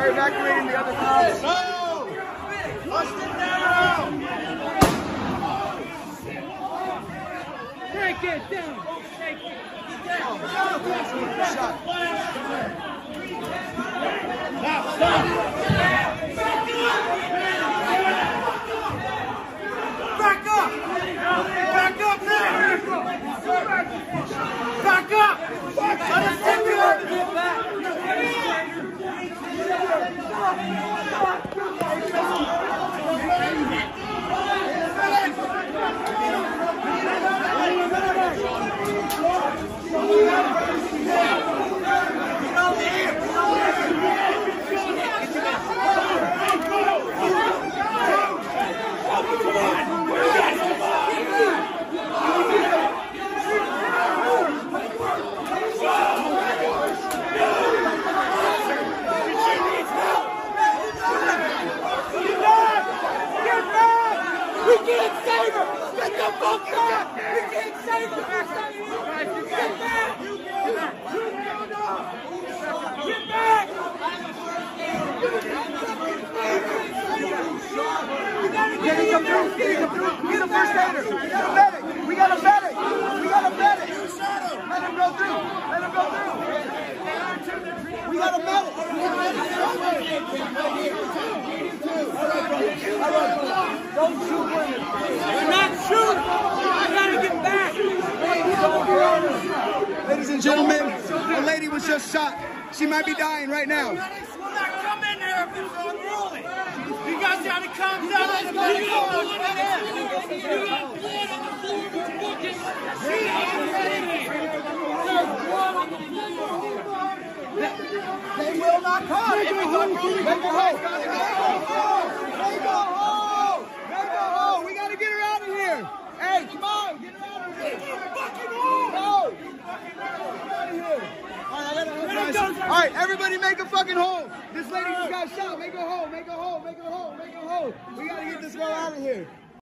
They're evacuating the other cops. Break it down. Break it Back up! Back up now! Back up! Let us take you up! We Get the fuck! We can't save! Get back! Get back! Get him. Get him. We got. We got a medic. Let him go through. Let him go through. We got a medic. Don't shoot women. We're not shooting! I gotta get back! Ladies and gentlemen, a lady was just shot. She might be dying right now. Will not come in there if it's unruly! You guys gotta calm down! Let the money go on You got blood on the floor of your fucking They will not come. Make a hole. Make a hole. Make a hole. Make a hole. We gotta get her out of here. Hey, come on. Get her out of here. fucking hole! No. Get her out of here. All right, I guys. All right, everybody make a fucking hole. This lady just got shot. Make a hole. Make a hole. Make a hole. Make a hole. We gotta get this girl out of here.